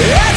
Yeah!